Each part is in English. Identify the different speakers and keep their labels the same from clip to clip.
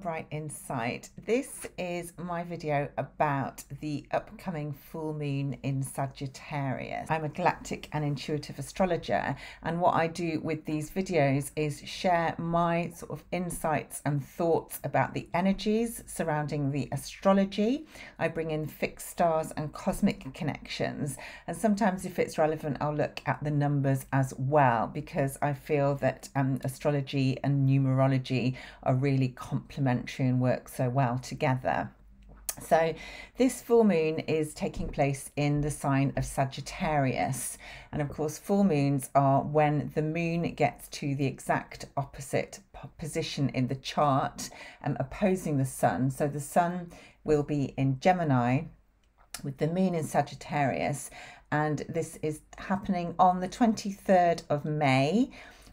Speaker 1: Bright Insight. This is my video about the upcoming full moon in Sagittarius. I'm a galactic and intuitive astrologer, and what I do with these videos is share my sort of insights and thoughts about the energies surrounding the astrology. I bring in fixed stars and cosmic connections, and sometimes, if it's relevant, I'll look at the numbers as well because I feel that um, astrology and numerology are really complementary and work so well together. So, this full moon is taking place in the sign of Sagittarius. And of course, full moons are when the moon gets to the exact opposite position in the chart, um, opposing the sun. So, the sun will be in Gemini with the moon in Sagittarius. And this is happening on the 23rd of May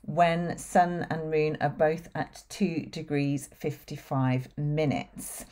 Speaker 1: when sun and moon are both at 2 degrees 55 minutes.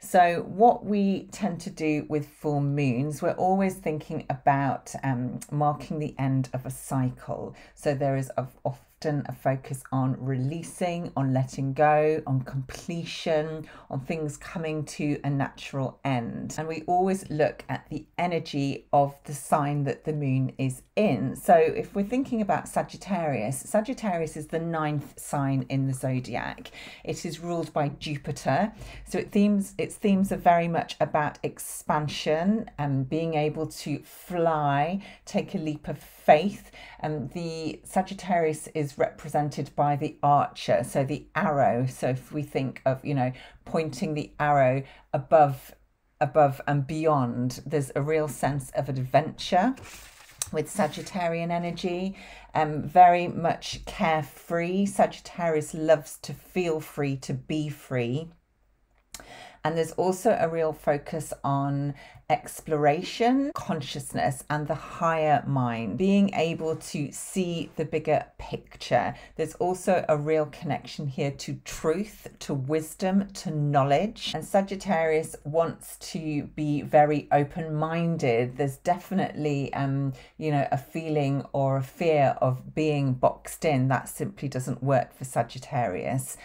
Speaker 1: So, what we tend to do with full moons, we're always thinking about um, marking the end of a cycle. So, there is of, of often a focus on releasing, on letting go, on completion, on things coming to a natural end. And we always look at the energy of the sign that the moon is in. So if we're thinking about Sagittarius, Sagittarius is the ninth sign in the zodiac. It is ruled by Jupiter. So it themes its themes are very much about expansion and being able to fly, take a leap of faith. And the Sagittarius is represented by the archer, so the arrow. So if we think of, you know, pointing the arrow above above and beyond, there's a real sense of adventure with Sagittarian energy. Um, very much carefree. Sagittarius loves to feel free, to be free. And there's also a real focus on exploration, consciousness, and the higher mind, being able to see the bigger picture. There's also a real connection here to truth, to wisdom, to knowledge. And Sagittarius wants to be very open minded. There's definitely, um, you know, a feeling or a fear of being boxed in. That simply doesn't work for Sagittarius.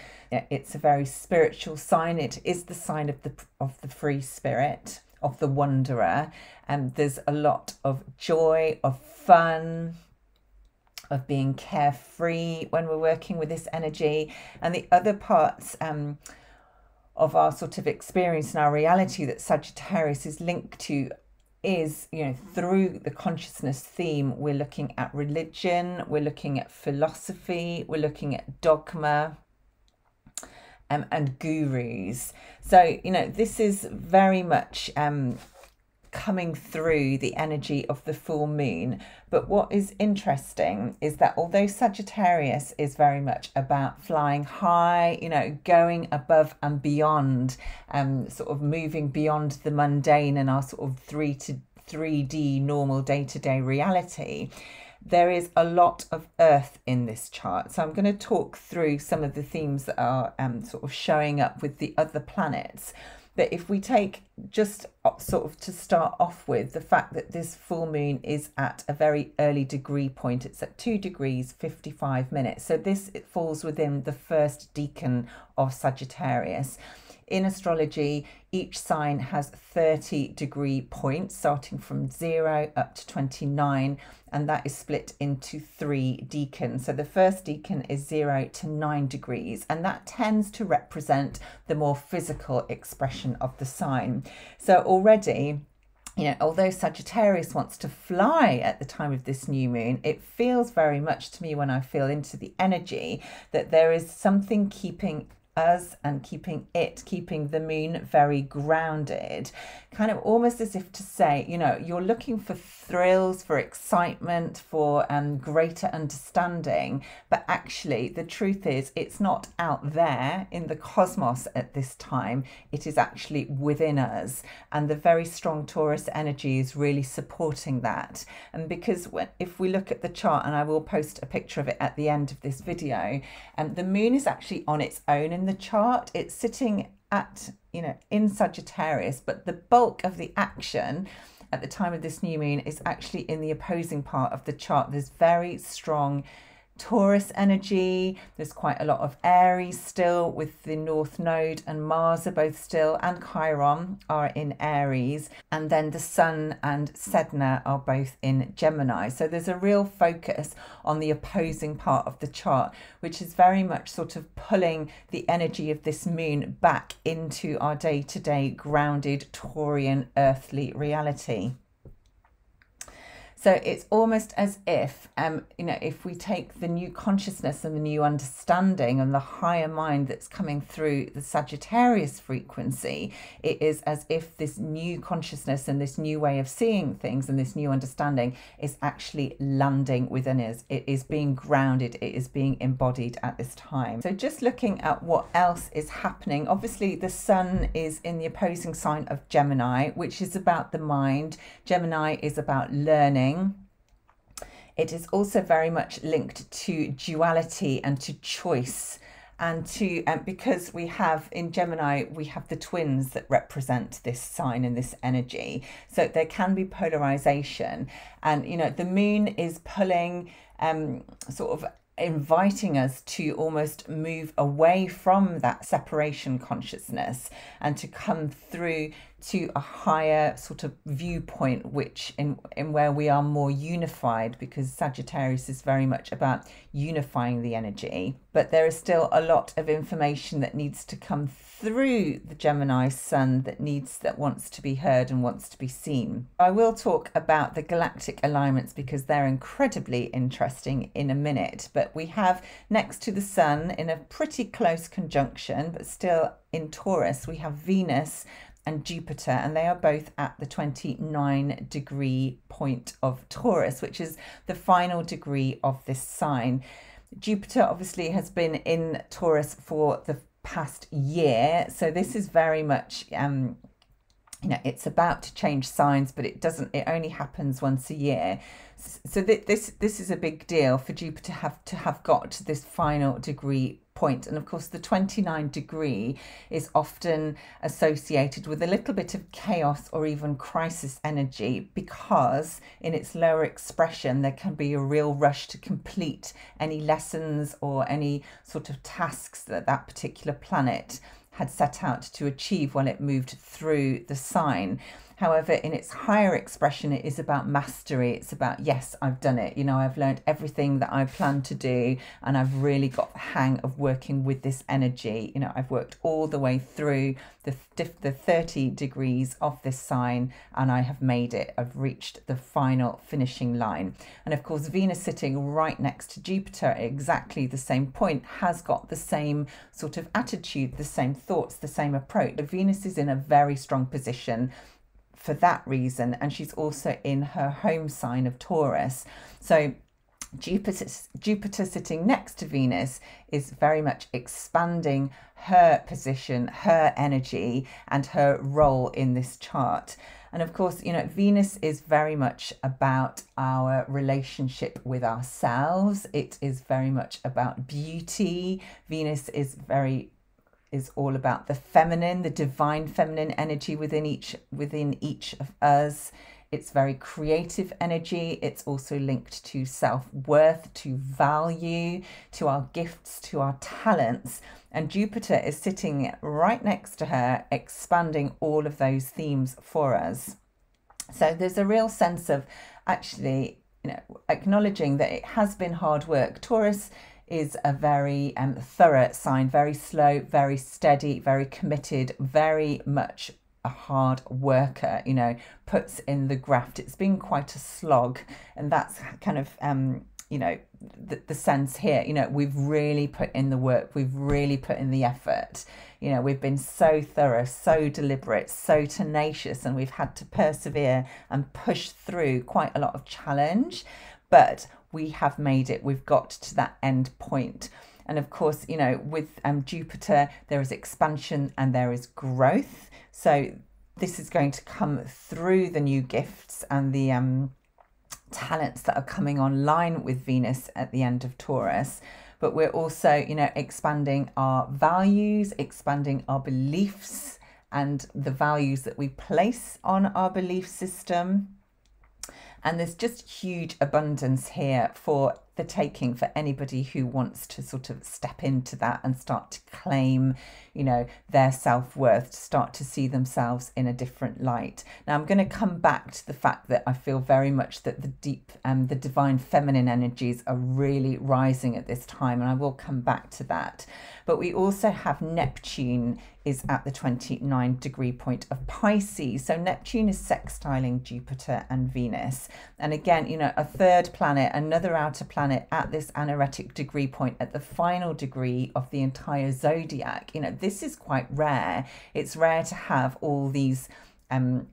Speaker 1: It's a very spiritual sign. It is the sign of the of the free spirit of the wanderer. And there's a lot of joy, of fun, of being carefree when we're working with this energy. And the other parts um, of our sort of experience and our reality that Sagittarius is linked to is, you know, through the consciousness theme, we're looking at religion, we're looking at philosophy, we're looking at dogma, um, and gurus. So, you know, this is very much um, coming through the energy of the full moon. But what is interesting is that although Sagittarius is very much about flying high, you know, going above and beyond, um, sort of moving beyond the mundane and our sort of three to 3D normal day to day reality there is a lot of earth in this chart. So I'm going to talk through some of the themes that are um, sort of showing up with the other planets. But if we take just sort of to start off with the fact that this full moon is at a very early degree point, it's at 2 degrees 55 minutes. So this it falls within the first decan of Sagittarius. In astrology, each sign has 30 degree points starting from 0 up to 29 and that is split into three decans. So the first decan is 0 to 9 degrees and that tends to represent the more physical expression of the sign. So already you know, although Sagittarius wants to fly at the time of this new moon, it feels very much to me when I feel into the energy that there is something keeping us and keeping it, keeping the moon very grounded, kind of almost as if to say, you know, you're looking for thrills, for excitement, for um, greater understanding. But actually, the truth is, it's not out there in the cosmos at this time, it is actually within us. And the very strong Taurus energy is really supporting that. And because when, if we look at the chart, and I will post a picture of it at the end of this video, um, the moon is actually on its own in the chart. It's sitting at, you know, in Sagittarius, but the bulk of the action at the time of this new moon is actually in the opposing part of the chart. There's very strong Taurus energy. There's quite a lot of Aries still with the North Node and Mars are both still, and Chiron are in Aries. And then the Sun and Sedna are both in Gemini. So there's a real focus on the opposing part of the chart, which is very much sort of pulling the energy of this moon back into our day to day grounded Taurian earthly reality. So it's almost as if, um, you know, if we take the new consciousness and the new understanding and the higher mind that's coming through the Sagittarius frequency, it is as if this new consciousness and this new way of seeing things and this new understanding is actually landing within us. It is being grounded, it is being embodied at this time. So just looking at what else is happening, obviously the sun is in the opposing sign of Gemini, which is about the mind. Gemini is about learning it is also very much linked to duality and to choice and to um, because we have in Gemini we have the twins that represent this sign and this energy. So there can be polarization. And you know the moon is pulling um sort of inviting us to almost move away from that separation consciousness and to come through to a higher sort of viewpoint which in in where we are more unified because Sagittarius is very much about unifying the energy but there is still a lot of information that needs to come through the Gemini sun that needs that wants to be heard and wants to be seen. I will talk about the galactic alignments because they're incredibly interesting in a minute, but we have next to the sun in a pretty close conjunction but still in Taurus we have Venus and Jupiter, and they are both at the 29 degree point of Taurus, which is the final degree of this sign. Jupiter obviously has been in Taurus for the past year, so this is very much. Um, you know, it's about to change signs, but it doesn't. It only happens once a year. So th- this this is a big deal for Jupiter to have to have got this final degree point. And of course, the 29 degree is often associated with a little bit of chaos or even crisis energy because, in its lower expression, there can be a real rush to complete any lessons or any sort of tasks that that particular planet had set out to achieve when it moved through the sign. However, in its higher expression, it is about mastery. It's about, yes, I've done it. You know, I've learned everything that I planned to do, and I've really got the hang of working with this energy. You know, I've worked all the way through the, the 30 degrees of this sign, and I have made it. I've reached the final finishing line. And of course, Venus sitting right next to Jupiter exactly the same point has got the same sort of attitude, the same thoughts, the same approach. Venus is in a very strong position for that reason. And she's also in her home sign of Taurus. So Jupiter, Jupiter sitting next to Venus is very much expanding her position, her energy, and her role in this chart. And of course, you know, Venus is very much about our relationship with ourselves. It is very much about beauty. Venus is very is all about the feminine, the divine feminine energy within each within each of us. It's very creative energy. It's also linked to self-worth, to value, to our gifts, to our talents. And Jupiter is sitting right next to her, expanding all of those themes for us. So there's a real sense of actually, you know, acknowledging that it has been hard work. Taurus is a very um, thorough sign, very slow, very steady, very committed, very much a hard worker, you know, puts in the graft. It's been quite a slog, and that's kind of, um, you know, the, the sense here. You know, we've really put in the work, we've really put in the effort. You know, we've been so thorough, so deliberate, so tenacious, and we've had to persevere and push through quite a lot of challenge. But we have made it. We've got to that end point. And of course, you know, with um, Jupiter, there is expansion and there is growth. So this is going to come through the new gifts and the um, talents that are coming online with Venus at the end of Taurus. But we're also, you know, expanding our values, expanding our beliefs and the values that we place on our belief system and there's just huge abundance here for the taking for anybody who wants to sort of step into that and start to claim, you know, their self worth, to start to see themselves in a different light. Now, I'm going to come back to the fact that I feel very much that the deep and um, the divine feminine energies are really rising at this time, and I will come back to that. But we also have Neptune is at the 29 degree point of Pisces. So Neptune is sextiling Jupiter and Venus. And again, you know, a third planet, another outer planet at this anaretic degree point at the final degree of the entire zodiac. You know, this is quite rare. It's rare to have all these um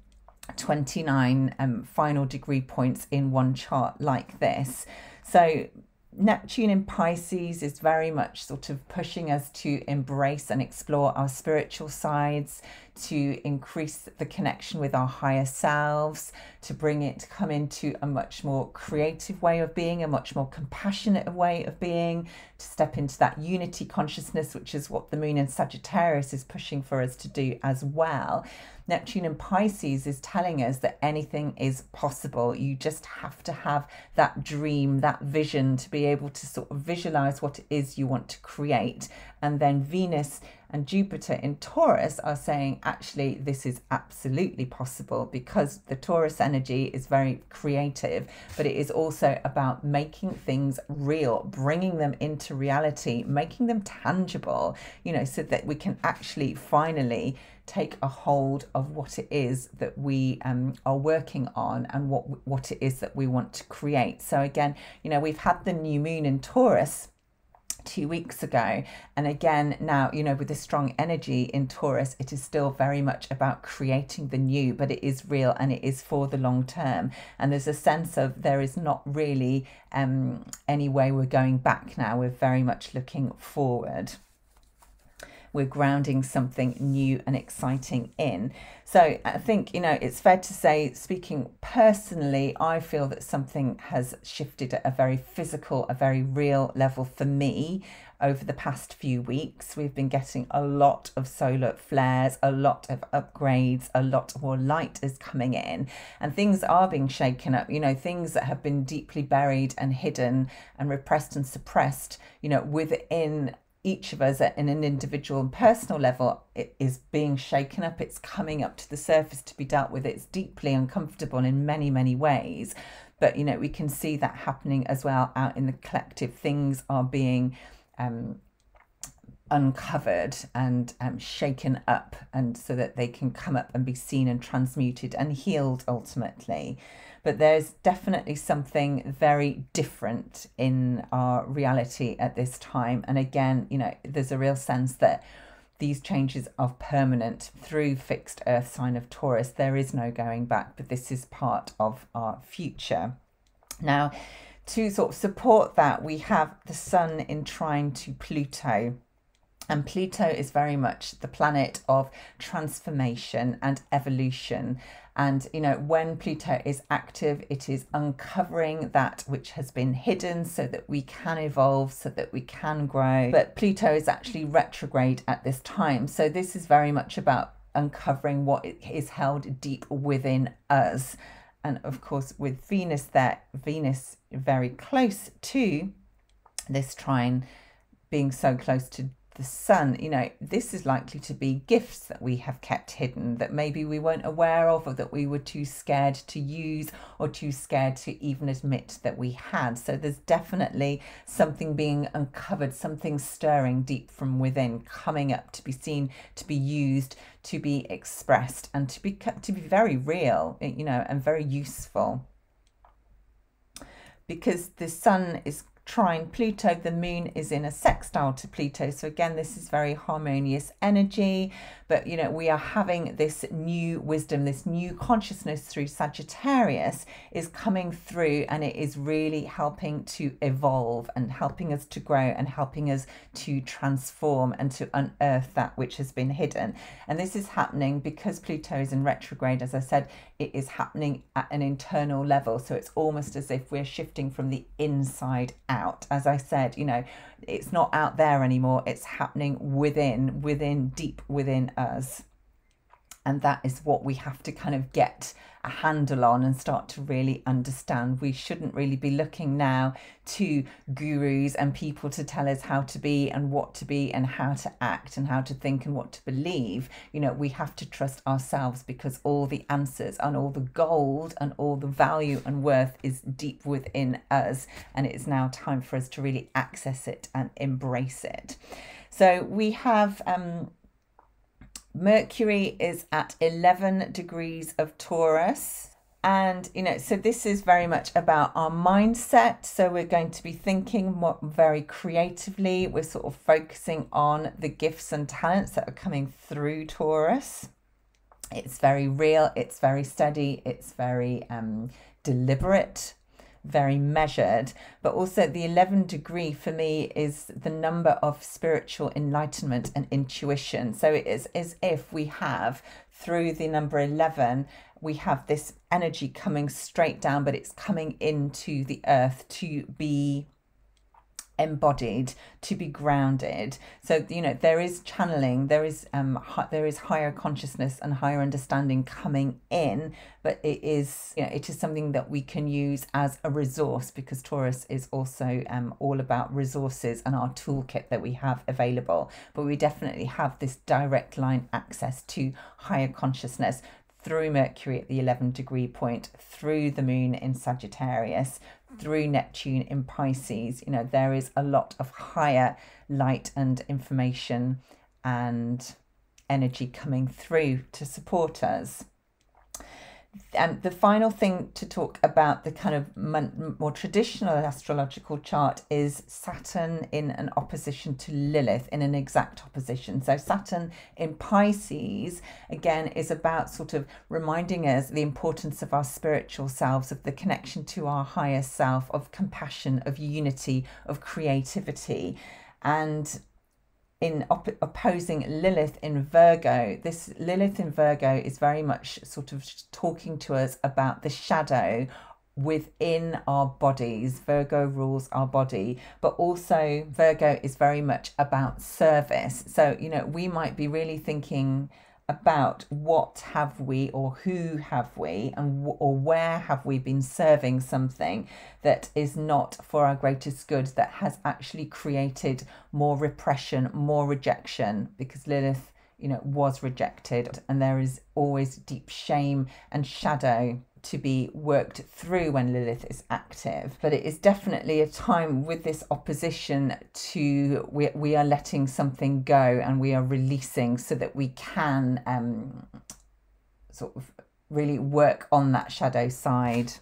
Speaker 1: 29 um, final degree points in one chart like this. So Neptune in Pisces is very much sort of pushing us to embrace and explore our spiritual sides, to increase the connection with our higher selves, to bring it to come into a much more creative way of being, a much more compassionate way of being, to step into that unity consciousness, which is what the moon in Sagittarius is pushing for us to do as well. Neptune in Pisces is telling us that anything is possible. You just have to have that dream, that vision to be able to sort of visualize what it is you want to create. And then Venus and Jupiter in Taurus are saying, actually, this is absolutely possible because the Taurus energy is very creative, but it is also about making things real, bringing them into reality, making them tangible, you know, so that we can actually finally take a hold of what it is that we um, are working on and what what it is that we want to create. So again, you know, we've had the new moon in Taurus two weeks ago. And again now you know with the strong energy in taurus it is still very much about creating the new but it is real and it is for the long term. And there's a sense of there is not really um any way we're going back now. We're very much looking forward we're grounding something new and exciting in. So I think, you know, it's fair to say, speaking personally, I feel that something has shifted at a very physical, a very real level for me over the past few weeks. We've been getting a lot of solar flares, a lot of upgrades, a lot more light is coming in, and things are being shaken up. You know, things that have been deeply buried and hidden and repressed and suppressed, you know, within each of us at an individual and personal level is being shaken up. It's coming up to the surface to be dealt with. It's deeply uncomfortable in many many ways. But you know we can see that happening as well out in the collective. Things are being um, uncovered and um, shaken up and so that they can come up and be seen and transmuted and healed ultimately but there's definitely something very different in our reality at this time. And again, you know, there's a real sense that these changes are permanent through fixed earth sign of Taurus. There is no going back, but this is part of our future. Now, to sort of support that, we have the sun in trine to Pluto. And Pluto is very much the planet of transformation and evolution. And, you know, when Pluto is active, it is uncovering that which has been hidden so that we can evolve, so that we can grow. But Pluto is actually retrograde at this time. So this is very much about uncovering what is held deep within us. And of course, with Venus there, Venus very close to this trine being so close to the sun, you know, this is likely to be gifts that we have kept hidden that maybe we weren't aware of or that we were too scared to use or too scared to even admit that we had. So there's definitely something being uncovered, something stirring deep from within, coming up to be seen, to be used, to be expressed, and to be to be very real, you know, and very useful because the sun is trine Pluto, the moon is in a sextile to Pluto. So again, this is very harmonious energy, but you know, we are having this new wisdom, this new consciousness through Sagittarius is coming through and it is really helping to evolve and helping us to grow and helping us to transform and to unearth that which has been hidden. And this is happening because Pluto is in retrograde, as I said, it is happening at an internal level. So it's almost as if we're shifting from the inside out. As I said, you know, it's not out there anymore, it's happening within, within, deep within us. And that is what we have to kind of get a handle on and start to really understand. We shouldn't really be looking now to gurus and people to tell us how to be and what to be and how to act and how to think and what to believe. You know, we have to trust ourselves because all the answers and all the gold and all the value and worth is deep within us. And it is now time for us to really access it and embrace it. So we have um, Mercury is at 11 degrees of Taurus. And, you know, so this is very much about our mindset. So we're going to be thinking more, very creatively. We're sort of focusing on the gifts and talents that are coming through Taurus. It's very real, it's very steady, it's very um, deliberate very measured. But also, the 11 degree for me is the number of spiritual enlightenment and intuition. So it is as if we have, through the number 11, we have this energy coming straight down, but it's coming into the earth to be embodied to be grounded. So you know there is channeling there is um there is higher consciousness and higher understanding coming in but it is you know it is something that we can use as a resource because taurus is also um all about resources and our toolkit that we have available. But we definitely have this direct line access to higher consciousness through Mercury at the 11 degree point, through the moon in Sagittarius, through Neptune in Pisces. You know, there is a lot of higher light and information and energy coming through to support us and the final thing to talk about the kind of more traditional astrological chart is Saturn in an opposition to Lilith in an exact opposition. So Saturn in Pisces again is about sort of reminding us the importance of our spiritual selves, of the connection to our higher self, of compassion, of unity, of creativity. And in op- opposing Lilith in Virgo. This Lilith in Virgo is very much sort of talking to us about the shadow within our bodies. Virgo rules our body, but also Virgo is very much about service. So, you know, we might be really thinking about what have we or who have we and or where have we been serving something that is not for our greatest good that has actually created more repression more rejection because lilith you know was rejected. And there is always deep shame and shadow to be worked through when Lilith is active. But it is definitely a time with this opposition to we, we are letting something go and we are releasing so that we can um, sort of really work on that shadow side,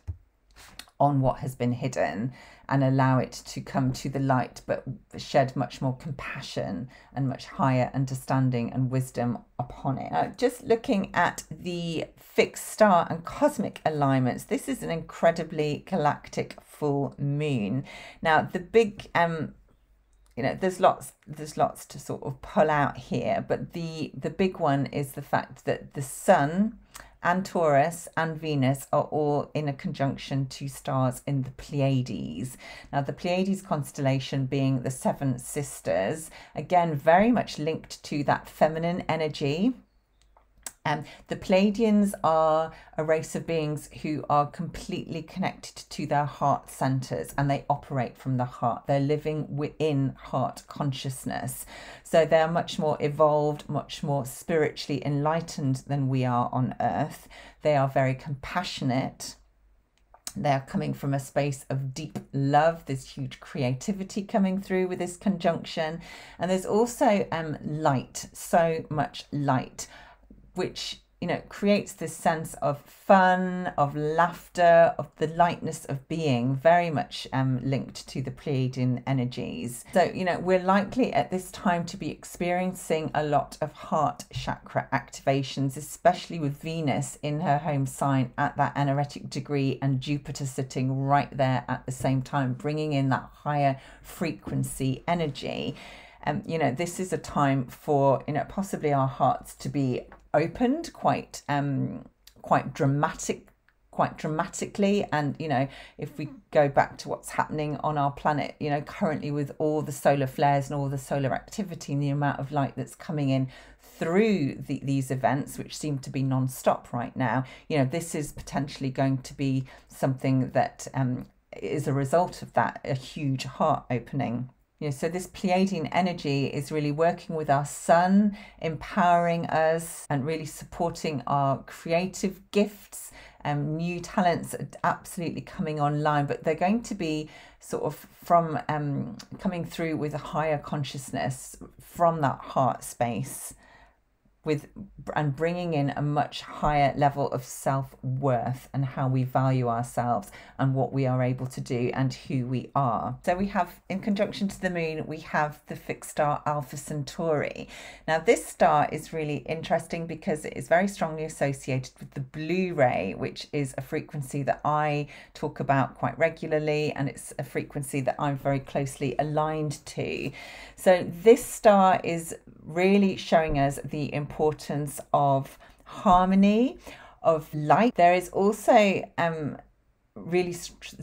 Speaker 1: on what has been hidden and allow it to come to the light, but shed much more compassion and much higher understanding and wisdom upon it. Now, just looking at the fixed star and cosmic alignments, this is an incredibly galactic full moon. Now, the big um, you know there's lots there's lots to sort of pull out here but the the big one is the fact that the sun and Taurus and Venus are all in a conjunction to stars in the Pleiades. Now, the Pleiades constellation being the seven sisters, again, very much linked to that feminine energy um, the Pleiadians are a race of beings who are completely connected to their heart centers and they operate from the heart. They're living within heart consciousness. So they're much more evolved, much more spiritually enlightened than we are on earth. They are very compassionate. They're coming from a space of deep love. There's huge creativity coming through with this conjunction. And there's also um, light, so much light which you know creates this sense of fun of laughter of the lightness of being very much um, linked to the pleiadian energies. So you know we're likely at this time to be experiencing a lot of heart chakra activations especially with venus in her home sign at that anaretic degree and jupiter sitting right there at the same time bringing in that higher frequency energy. Um, you know, this is a time for, you know, possibly our hearts to be opened quite um quite dramatic quite dramatically. And, you know, if we go back to what's happening on our planet, you know, currently with all the solar flares and all the solar activity and the amount of light that's coming in through the, these events, which seem to be non-stop right now, you know, this is potentially going to be something that um, is a result of that, a huge heart opening. You know, so this Pleiadian energy is really working with our sun, empowering us and really supporting our creative gifts. Um, new talents are absolutely coming online, but they're going to be sort of from um, coming through with a higher consciousness from that heart space with and bringing in a much higher level of self-worth and how we value ourselves and what we are able to do and who we are. So we have in conjunction to the moon we have the fixed star Alpha Centauri. Now this star is really interesting because it is very strongly associated with the blue ray which is a frequency that I talk about quite regularly and it's a frequency that I'm very closely aligned to. So this star is really showing us the importance of harmony, of light. There is also um, really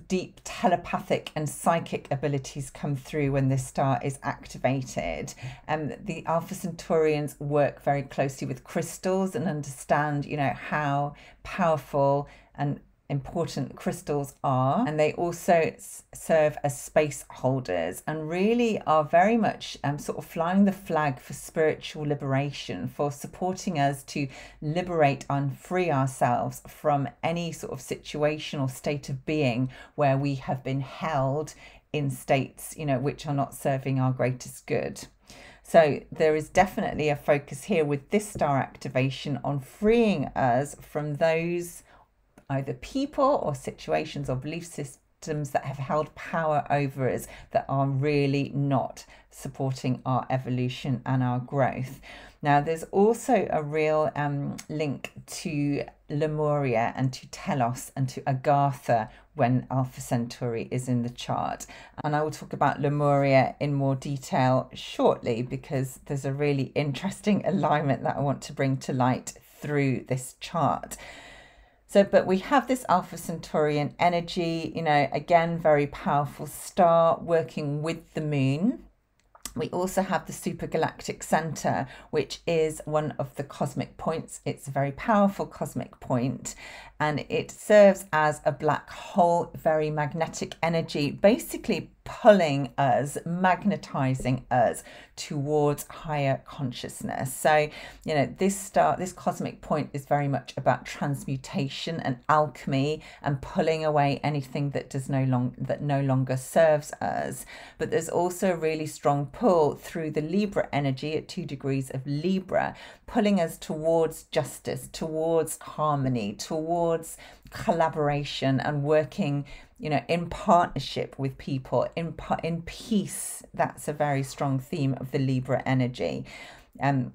Speaker 1: deep telepathic and psychic abilities come through when this star is activated. And um, the Alpha Centaurians work very closely with crystals and understand, you know, how powerful and important crystals are and they also serve as space holders and really are very much um, sort of flying the flag for spiritual liberation for supporting us to liberate and free ourselves from any sort of situation or state of being where we have been held in states you know which are not serving our greatest good. So there is definitely a focus here with this star activation on freeing us from those either people or situations or belief systems that have held power over us that are really not supporting our evolution and our growth. Now, there's also a real um, link to Lemuria and to Telos and to Agartha when Alpha Centauri is in the chart. And I will talk about Lemuria in more detail shortly because there's a really interesting alignment that I want to bring to light through this chart. So, but we have this Alpha Centaurian energy, you know, again, very powerful star working with the moon. We also have the supergalactic center, which is one of the cosmic points. It's a very powerful cosmic point, and it serves as a black hole, very magnetic energy, basically pulling us, magnetizing us towards higher consciousness. So, you know, this star, this cosmic point is very much about transmutation and alchemy and pulling away anything that does no long that no longer serves us. But there's also a really strong pull through the Libra energy at two degrees of Libra, pulling us towards justice, towards harmony, towards collaboration and working you know in partnership with people in in peace. That's a very strong theme of the libra energy. Um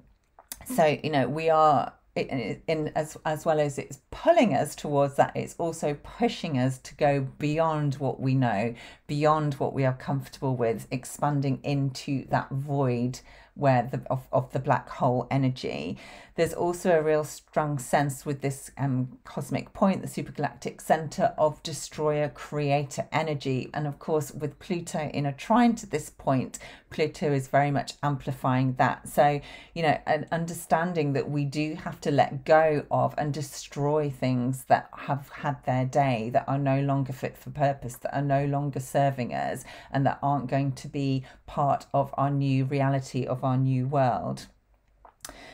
Speaker 1: so you know we are in, in as as well as it's pulling us towards that it's also pushing us to go beyond what we know beyond what we are comfortable with expanding into that void where the of, of the black hole energy. There's also a real strong sense with this um, cosmic point, the supergalactic center of destroyer creator energy. And of course, with Pluto in a trine to this point, Pluto is very much amplifying that. So, you know, an understanding that we do have to let go of and destroy things that have had their day, that are no longer fit for purpose, that are no longer serving us, and that aren't going to be part of our new reality of our new world.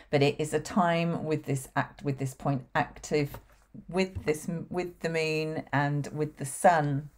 Speaker 1: But it is a time with this act, with this point active, with this, with the moon and with the sun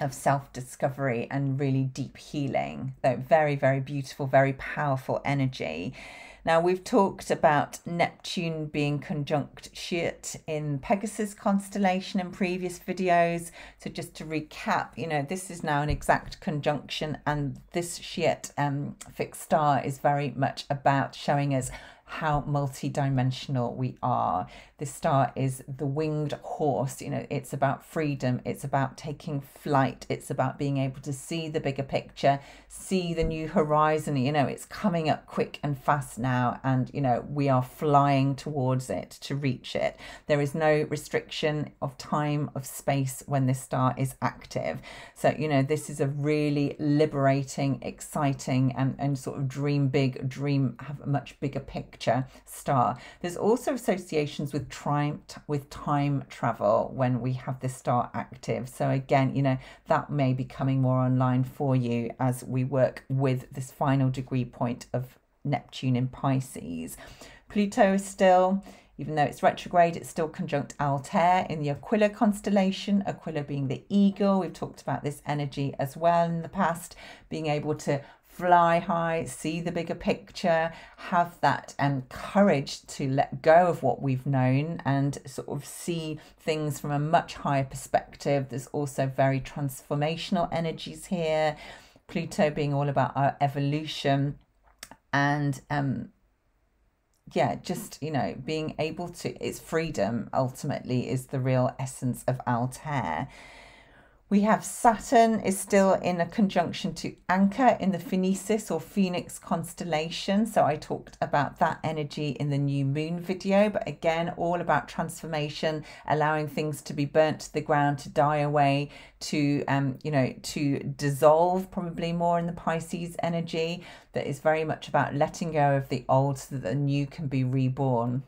Speaker 1: of self discovery and really deep healing. So, very, very beautiful, very powerful energy. Now, we've talked about Neptune being conjunct Scheat in Pegasus constellation in previous videos. So, just to recap, you know, this is now an exact conjunction, and this Scheat um, fixed star is very much about showing us how multidimensional we are. This star is the winged horse. You know, it's about freedom, it's about taking flight, it's about being able to see the bigger picture, see the new horizon. You know, it's coming up quick and fast now, and you know, we are flying towards it to reach it. There is no restriction of time, of space when this star is active. So, you know, this is a really liberating, exciting, and, and sort of dream big, dream, have a much bigger picture star. There's also associations with time, with time travel when we have this star active. So again, you know, that may be coming more online for you as we work with this final degree point of Neptune in Pisces. Pluto is still even though it's retrograde, it's still conjunct Altair in the Aquila constellation, Aquila being the eagle. We've talked about this energy as well in the past, being able to fly high, see the bigger picture, have that um, courage to let go of what we've known and sort of see things from a much higher perspective. There's also very transformational energies here. Pluto being all about our evolution and um, yeah, just, you know, being able to, it's freedom ultimately is the real essence of Altair. We have Saturn is still in a conjunction to Ankaa in the Phoenicis or Phoenix constellation. So I talked about that energy in the new moon video, but again, all about transformation, allowing things to be burnt to the ground, to die away, to um, you know, to dissolve probably more in the Pisces energy that is very much about letting go of the old so that the new can be reborn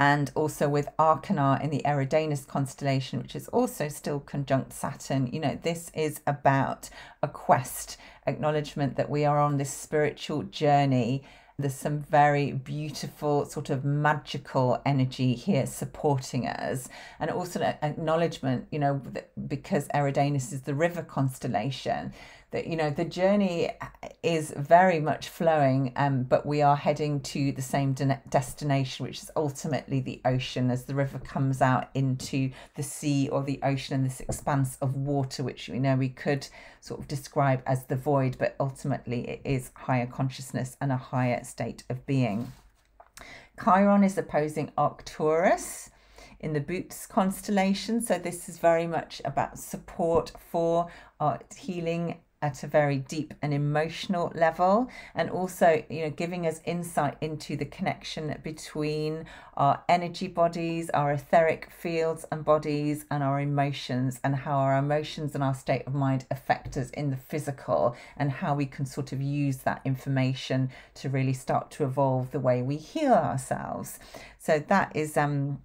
Speaker 1: and also with Achernar in the Eridanus constellation, which is also still conjunct Saturn. You know, this is about a quest, acknowledgement that we are on this spiritual journey. There's some very beautiful, sort of magical energy here supporting us, and also an acknowledgement, you know, because Eridanus is the river constellation that you know the journey is very much flowing um, but we are heading to the same de- destination which is ultimately the ocean as the river comes out into the sea or the ocean and this expanse of water which we know we could sort of describe as the void but ultimately it is higher consciousness and a higher state of being chiron is opposing arcturus in the Bootes constellation. So, this is very much about support for art healing at a very deep and emotional level and also you know giving us insight into the connection between our energy bodies our etheric fields and bodies and our emotions and how our emotions and our state of mind affect us in the physical and how we can sort of use that information to really start to evolve the way we heal ourselves. So that is um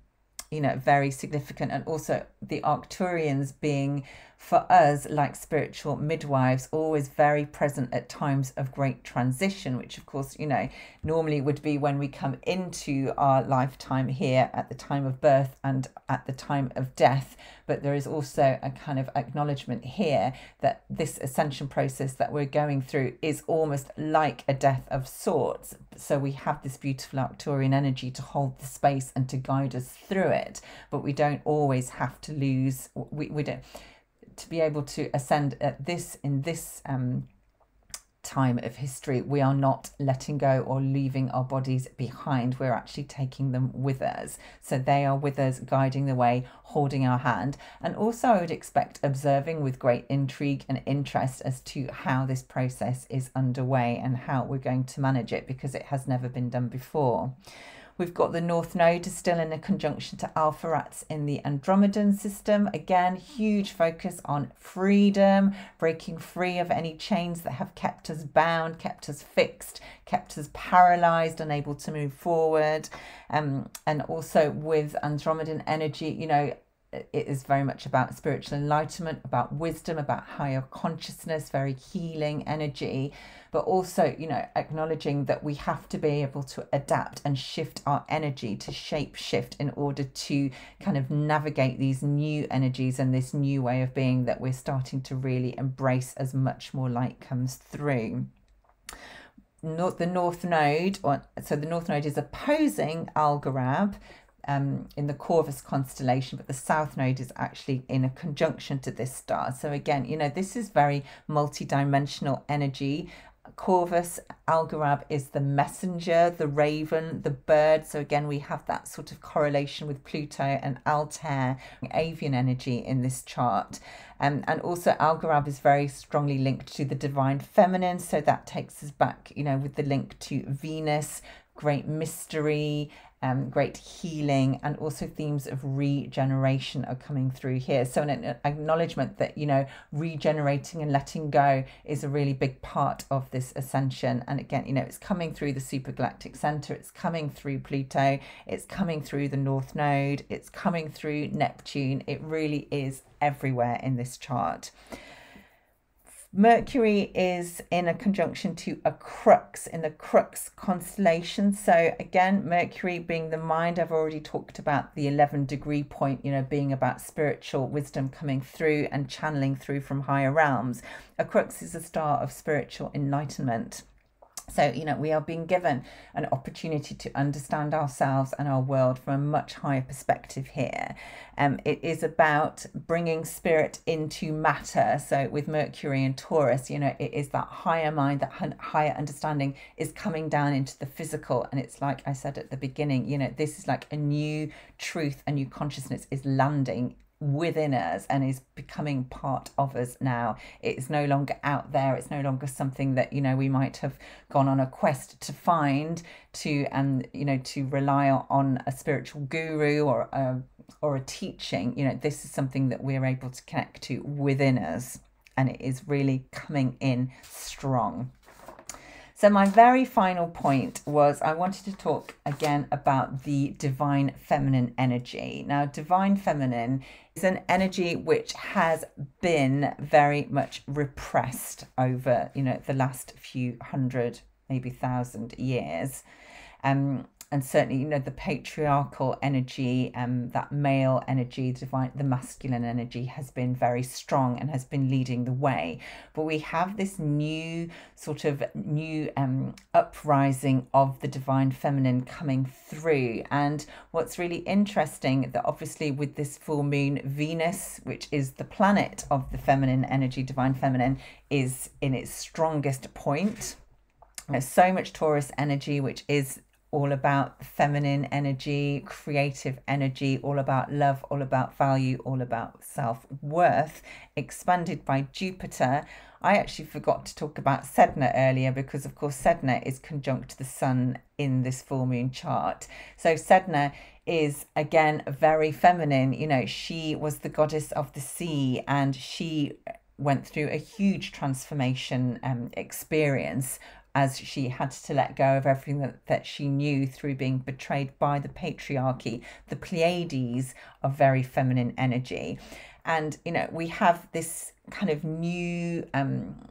Speaker 1: you know very significant and also the arcturians being for us, like spiritual midwives, always very present at times of great transition, which, of course, you know, normally would be when we come into our lifetime here at the time of birth and at the time of death. But there is also a kind of acknowledgement here that this ascension process that we're going through is almost like a death of sorts. So we have this beautiful Arcturian energy to hold the space and to guide us through it, but we don't always have to lose, we, we don't to be able to ascend at this in this um, time of history, we are not letting go or leaving our bodies behind. We're actually taking them with us. So they are with us, guiding the way, holding our hand. And also, I would expect observing with great intrigue and interest as to how this process is underway and how we're going to manage it because it has never been done before. We've got the North Node still in a conjunction to Alpheratz in the Andromedan system. Again, huge focus on freedom, breaking free of any chains that have kept us bound, kept us fixed, kept us paralyzed, unable to move forward. Um, and also with Andromedan energy, you know, it is very much about spiritual enlightenment, about wisdom, about higher consciousness, very healing energy, but also, you know, acknowledging that we have to be able to adapt and shift our energy to shape shift in order to kind of navigate these new energies and this new way of being that we're starting to really embrace as much more light comes through. North, the North Node, or, so the North Node is opposing Algorab, um, in the Corvus constellation, but the South Node is actually in a conjunction to this star. So again, you know, this is very multi-dimensional energy. Corvus, Algorab is the messenger, the raven, the bird. So again, we have that sort of correlation with Pluto and Altair, avian energy in this chart. Um, and also Algorab is very strongly linked to the divine feminine. So that takes us back, you know, with the link to Venus, great mystery, um, great healing, and also themes of regeneration are coming through here. So, an acknowledgement that, you know, regenerating and letting go is a really big part of this ascension. And again, you know, it's coming through the supergalactic center, it's coming through Pluto, it's coming through the North Node, it's coming through Neptune. It really is everywhere in this chart. Mercury is in a conjunction to Acrux in the crux constellation. So, again, Mercury being the mind, I've already talked about the 11 degree point, you know, being about spiritual wisdom coming through and channeling through from higher realms. Acrux is a star of spiritual enlightenment. So, you know, we are being given an opportunity to understand ourselves and our world from a much higher perspective here. Um, it is about bringing spirit into matter. So, with Mercury and Taurus, you know, it is that higher mind, that higher understanding is coming down into the physical. And it's like I said at the beginning, you know, this is like a new truth, a new consciousness is landing within us and is becoming part of us now. It's no longer out there. It's no longer something that, you know, we might have gone on a quest to find to, and, um, you know, to rely on a spiritual guru or a, or a teaching. You know, this is something that we're able to connect to within us and it is really coming in strong. So, my very final point was I wanted to talk again about the divine feminine energy. Now, divine feminine is an energy which has been very much repressed over, you know, the last few hundred, maybe thousand years. Um, and certainly you know the patriarchal energy um that male energy the divine the masculine energy has been very strong and has been leading the way. But we have this new sort of new um uprising of the divine feminine coming through. And what's really interesting that obviously with this full moon venus which is the planet of the feminine energy divine feminine is in its strongest point. There's so much taurus energy which is all about feminine energy, creative energy, all about love, all about value, all about self worth, expanded by Jupiter. I actually forgot to talk about Sedna earlier because, of course, Sedna is conjunct the sun in this full moon chart. So, Sedna is again very feminine. You know, she was the goddess of the sea and she went through a huge transformation um, experience as she had to let go of everything that, that she knew through being betrayed by the patriarchy. The Pleiades are very feminine energy. And, you know, we have this kind of new, um,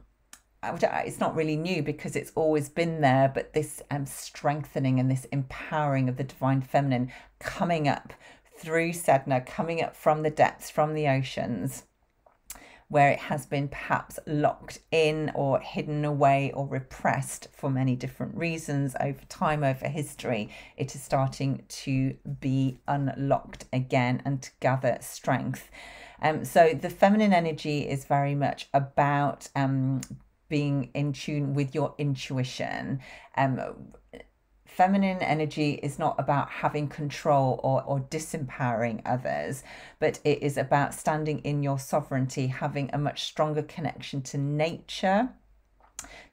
Speaker 1: it's not really new because it's always been there, but this um, strengthening and this empowering of the divine feminine coming up through Sedna, coming up from the depths, from the oceans where it has been perhaps locked in or hidden away or repressed for many different reasons over time, over history, it is starting to be unlocked again and to gather strength. Um, so the feminine energy is very much about um, being in tune with your intuition. Um, feminine energy is not about having control or, or disempowering others, but it is about standing in your sovereignty, having a much stronger connection to nature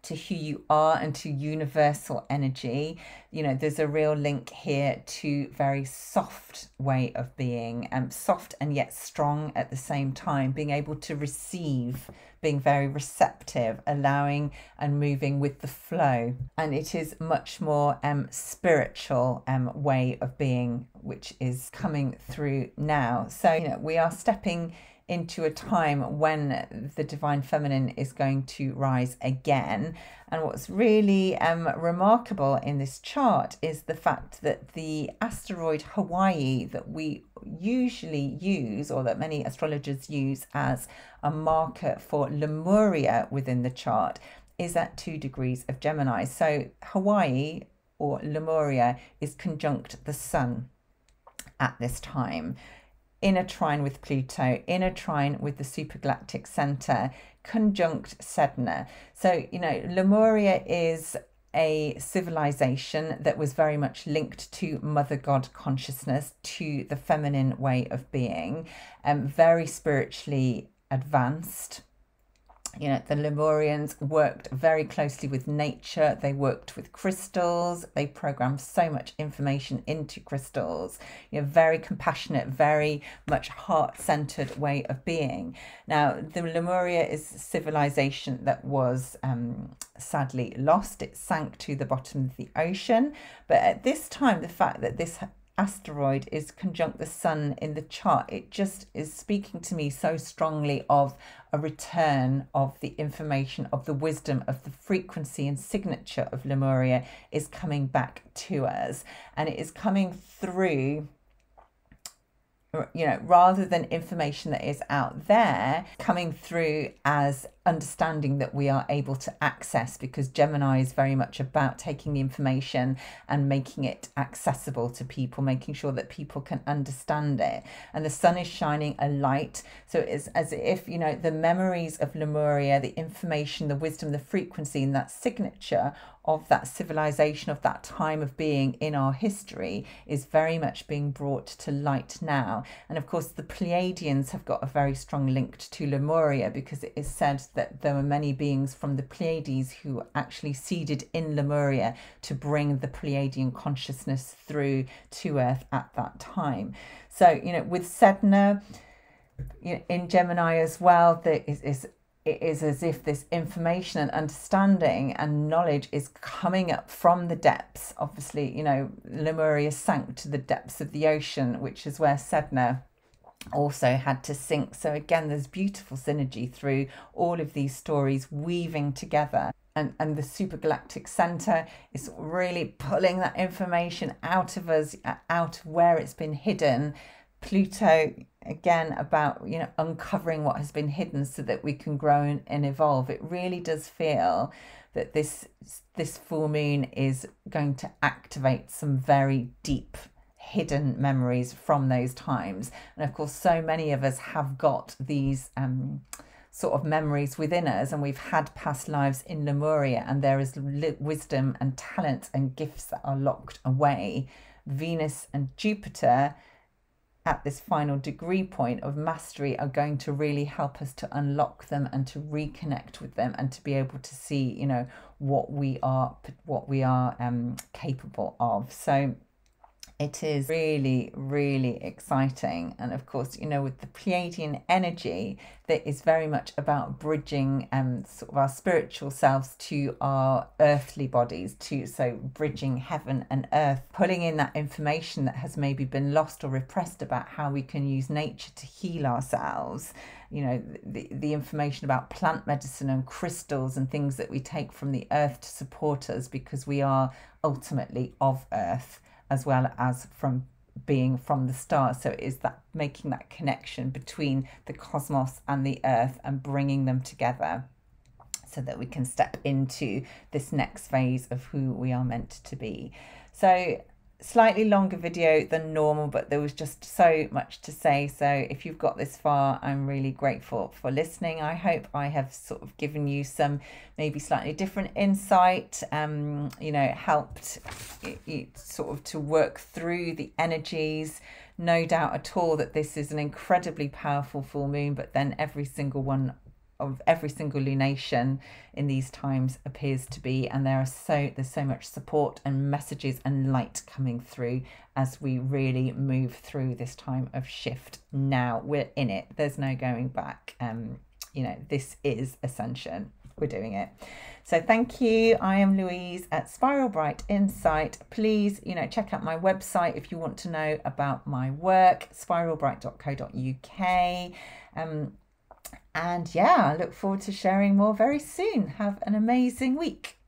Speaker 1: to who you are and to universal energy. You know, there's a real link here to very soft way of being, um, soft and yet strong at the same time, being able to receive, being very receptive, allowing and moving with the flow. And it is much more um, spiritual um, way of being, which is coming through now. So, you know, we are stepping into a time when the divine feminine is going to rise again. And what's really um, remarkable in this chart is the fact that the asteroid Hawaii that we usually use, or that many astrologers use as a marker for Lemuria within the chart, is at two degrees of Gemini. So Hawaii or Lemuria is conjunct the sun at this time in a trine with Pluto, in a trine with the supergalactic center, conjunct Sedna. So, you know, Lemuria is a civilization that was very much linked to mother god consciousness, to the feminine way of being, um, very spiritually advanced you know, the Lemurians worked very closely with nature. They worked with crystals. They programmed so much information into crystals. You know, very compassionate, very much heart-centered way of being. Now, the Lemuria is a civilization that was um, sadly lost. It sank to the bottom of the ocean. But at this time, the fact that this asteroid is conjunct the sun in the chart, it just is speaking to me so strongly of a return of the information, of the wisdom, of the frequency and signature of Lemuria is coming back to us. And it is coming through you know, rather than information that is out there coming through as understanding that we are able to access because Gemini is very much about taking the information and making it accessible to people, making sure that people can understand it. And the sun is shining a light. So it's as if, you know, the memories of Lemuria, the information, the wisdom, the frequency, and that signature of that civilization, of that time of being in our history, is very much being brought to light now. And of course, the Pleiadians have got a very strong link to Lemuria because it is said that there were many beings from the Pleiades who actually seeded in Lemuria to bring the Pleiadian consciousness through to Earth at that time. So, you know, with Sedna, you know, in Gemini as well, there is, is it is as if this information and understanding and knowledge is coming up from the depths. Obviously, you know, Lemuria sank to the depths of the ocean, which is where Sedna also had to sink. So again, there's beautiful synergy through all of these stories weaving together. And, and the supergalactic center is really pulling that information out of us, uh, out of where it's been hidden. Pluto, again, about you know uncovering what has been hidden so that we can grow and, and evolve. It really does feel that this this full moon is going to activate some very deep hidden memories from those times. And of course, so many of us have got these um, sort of memories within us, and we've had past lives in Lemuria, and there is wisdom and talent and gifts that are locked away. Venus and Jupiter at this final degree point of mastery are going to really help us to unlock them and to reconnect with them and to be able to see you know what we are what we are um capable of so it is really, really exciting. And of course, you know, with the Pleiadian energy, that is very much about bridging um, sort of our spiritual selves to our earthly bodies, to so bridging heaven and earth, pulling in that information that has maybe been lost or repressed about how we can use nature to heal ourselves you know the, the information about plant medicine and crystals and things that we take from the earth to support us because we are ultimately of earth as well as from being from the stars. So it is that making that connection between the cosmos and the earth and bringing them together so that we can step into this next phase of who we are meant to be. So slightly longer video than normal, but there was just so much to say. So if you've got this far, I'm really grateful for listening. I hope I have sort of given you some maybe slightly different insight, um, you know, helped it, sort of to work through the energies. No doubt at all that this is an incredibly powerful full moon, but then every single one of every single lunation in these times appears to be. And there are so there's so much support and messages and light coming through as we really move through this time of shift. Now we're in it. There's no going back. Um you know this is ascension. We're doing it. So thank you. I am louise at spiral bright insight. Please you know check out my website if you want to know about my work spiralbright.co.uk um and yeah, I look forward to sharing more very soon. Have an amazing week.